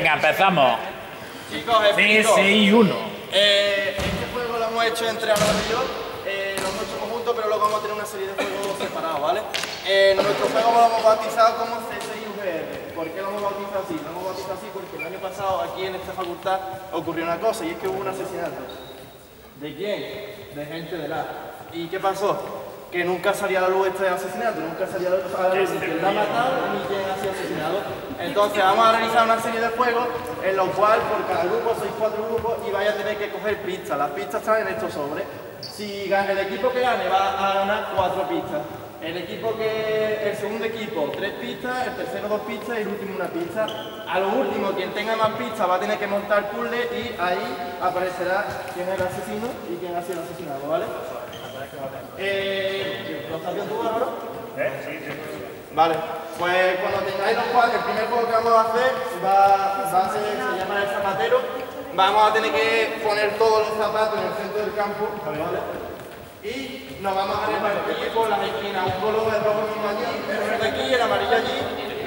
Venga, empezamos. Chicos, 3, 6 y 1. Eh, este juego lo hemos hecho entre Álvaro y yo, eh, lo hemos hecho conjunto, pero luego vamos a tener una serie de juegos separados, ¿vale? Eh, nuestro juego lo hemos bautizado como C6VR. ¿Por qué lo hemos bautizado así? Lo hemos bautizado así porque el año pasado aquí en esta facultad ocurrió una cosa y es que hubo un asesinato. ¿De quién? De gente de la. ¿Y qué pasó? Que nunca salía a la luz este asesinato, nunca salía a la luz ni quién la ha matado ni quién ha sido asesinado. Entonces vamos a realizar una serie de juegos en los cuales por cada grupo sois cuatro grupos y vais a tener que coger pistas. Las pistas están en estos sobres. Si gana el equipo que gane va a ganar cuatro pistas. El equipo que. el segundo equipo, tres pistas, el tercero dos pistas y el último una pista. A lo último, quien tenga más pistas va a tener que montar puzzle y ahí aparecerá quién es el asesino y quién ha sido asesinado, ¿vale? Eh, ¿Lo estás viendo tú, Álvaro? Vale, pues cuando tengáis los cuatro, el primer juego que vamos a hacer va, a ser, se llama el zapatero. Vamos a tener que poner todos los zapatos en el centro del campo, ¿vale? Y nos vamos a repartir por las esquinas, un color de rojo mismo allí, el verde aquí, el amarillo allí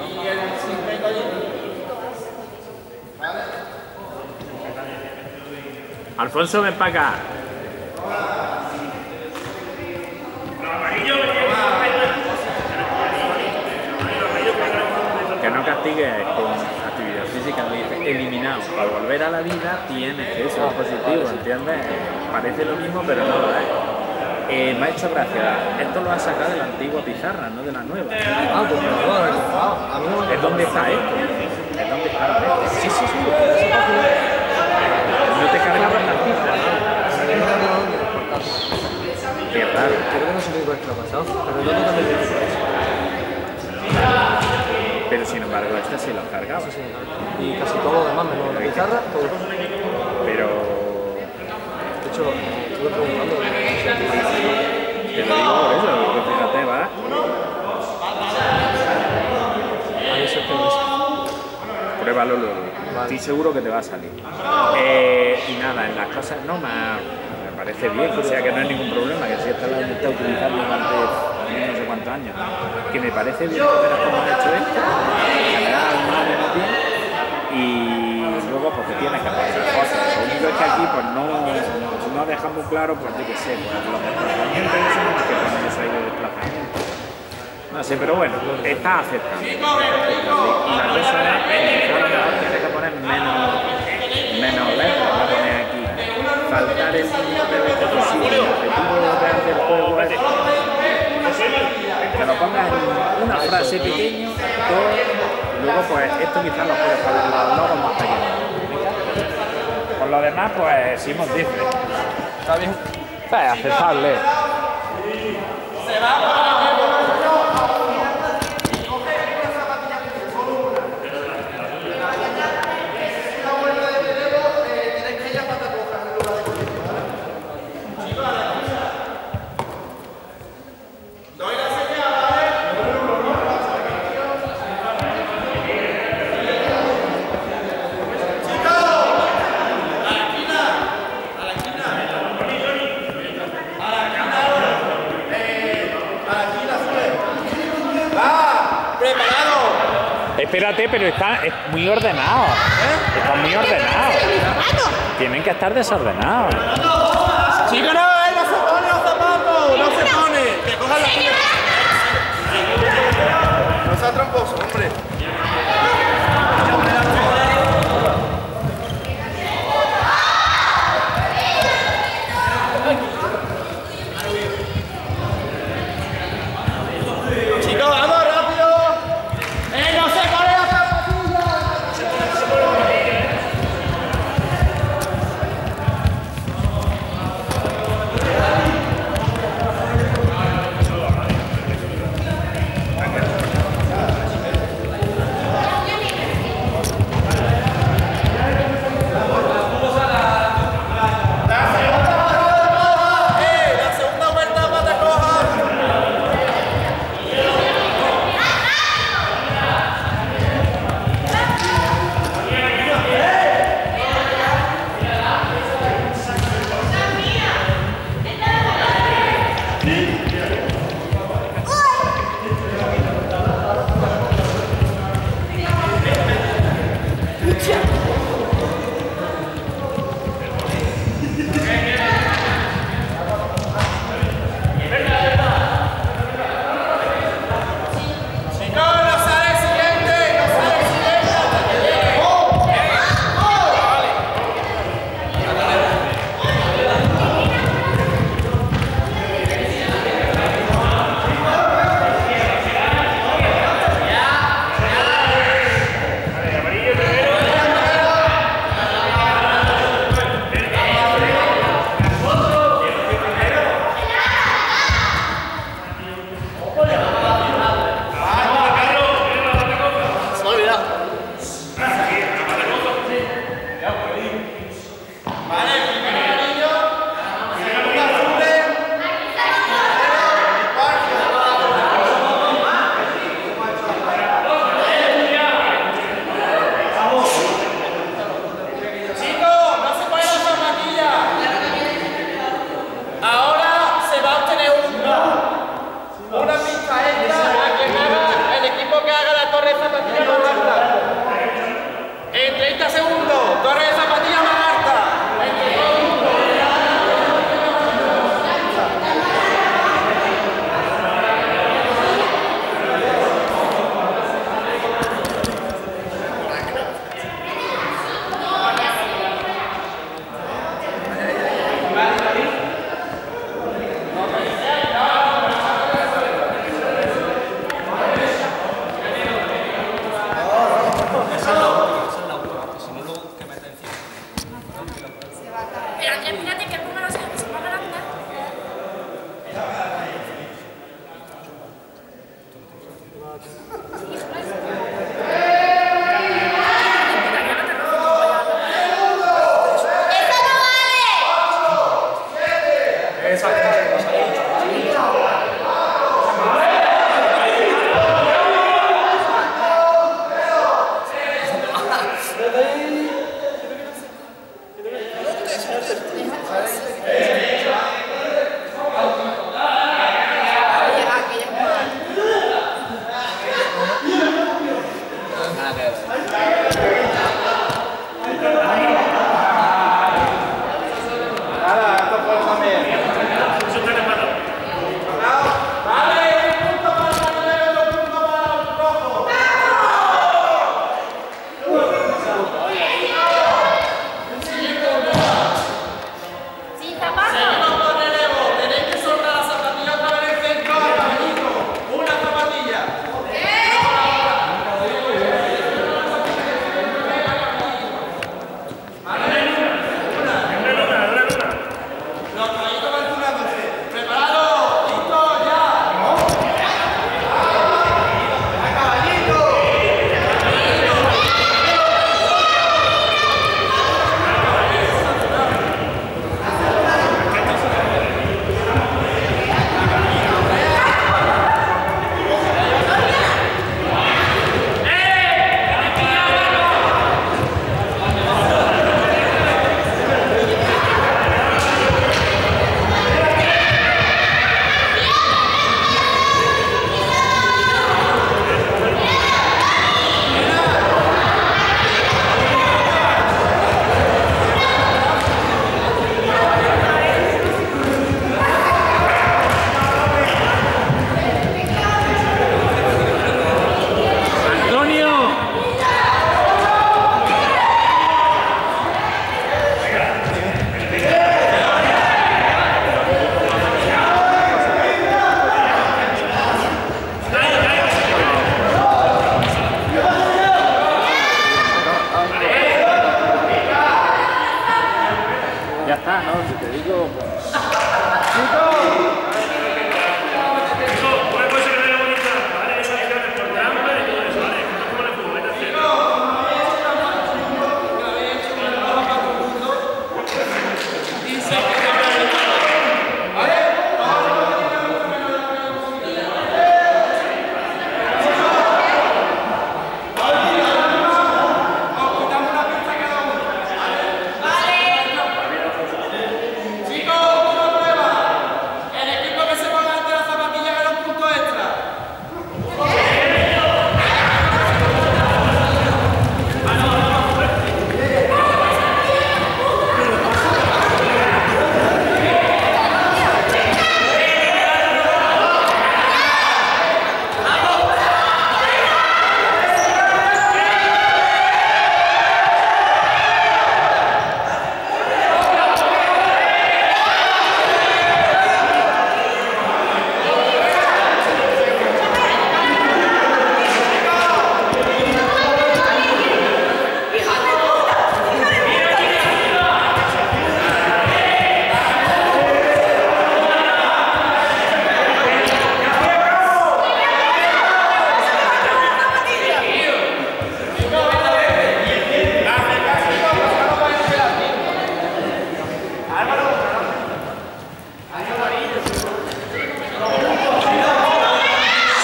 y el cinquenta allí. ¿Vale? Alfonso, ven para. Que no castigues con actividad física, no eliminado. Para volver a la vida tienes que ser positivo, ¿entiendes? Parece lo mismo, pero no lo es. Eh, me ha hecho gracia. Esto lo ha sacado de la antigua pizarra, no de la nueva. Ah, pues no, no, no, a mí no me ¿Es dónde está esto? ¿Es dónde está esto? Sí, sí, sí. No te cargaban las pizarras, ¿no? Qué raro. Creo que no sé qué es que lo ha pasado, pero yo no también Pero sin embargo, esta sí lo has cargado. Y casi todo lo demás, menos la pizarra, todo. Pero De hecho, estuve preguntando. te lo digo por eso, porque fíjate, va. A mí eso es que no sé. Pruébalo luego. Estoy seguro que te va a salir. Eh, y nada, en las cosas no me, me parece bien, o sea que no hay ningún problema, que si esta la está utilizando durante no sé cuántos Que me parece bien verás cómo han hecho esto, y luego pues te tienes que hacer cosas. Lo único aquí pues no, no dejamos claro, pues yo sé, pues que ahí de. No sé, pero bueno, está aceptado. La cosa es que poner menos, menos a poner aquí. Faltar el posible. El objetivo real del juego es que lo pongas en una frase pequeña, todo, luego pues esto quizás lo puedes poner los logos más pequeños. Por lo demás, pues hicimos diferente. Está bien. Es aceptable. Espérate, pero está es muy ordenado. Está muy ordenado. Tienen que estar desordenados. Chicos, no, se pone los zapatos, no se pone. Que cojan la. No sea tramposo, hombre. Ah, tá falando merda.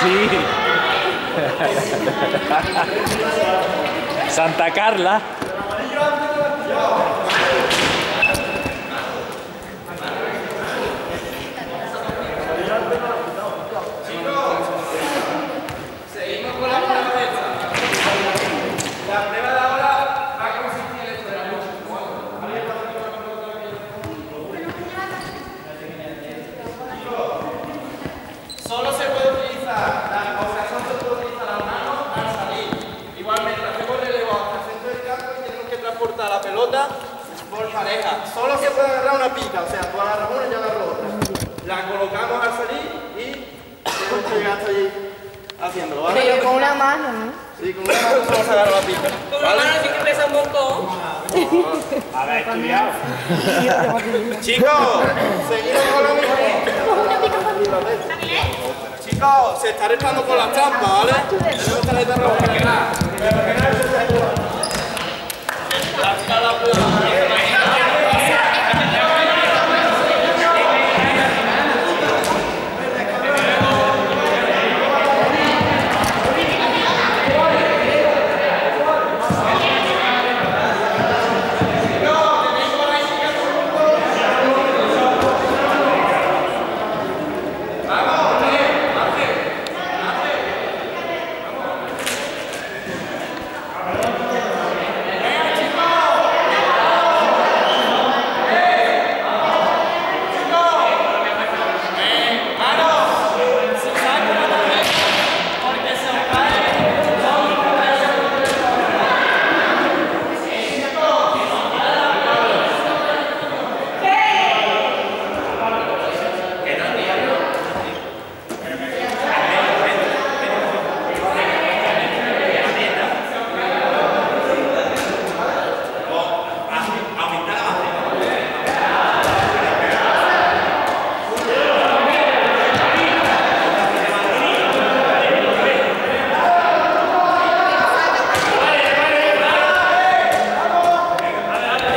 Sí. Santa Carla. Pareja. Solo se puede agarrar una pica, o sea, tú agarras una y yo agarro otra. La colocamos al salir y tenemos que llegar hasta allí haciéndolo, ¿vale? Pero con una mano, ¿no? Sí, con una mano solo se agarra la pica. ¿Vale? sí que pesa un montón. Haber estudiado. Chicos, seguimos con lo mismo. Chicos, se está restando con las trampas, ¿vale? Tenemos tarjeta roja.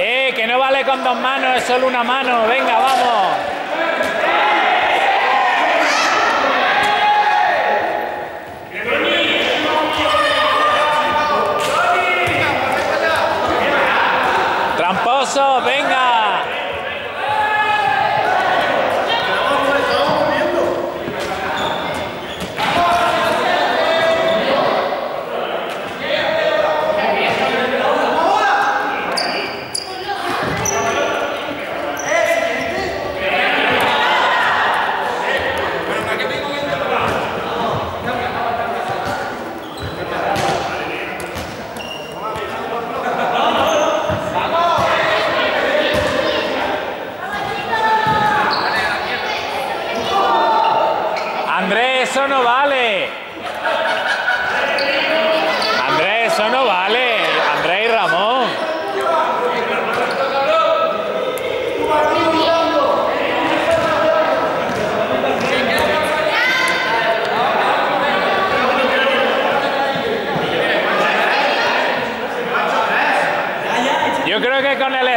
Eh, que no vale con dos manos, es solo una mano. Venga, vamos.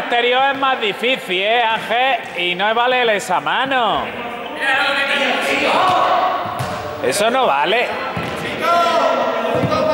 exterior es más difícil, ¿eh, Ángel? Y no vale el esa mano. Eso no vale. ¡Chico!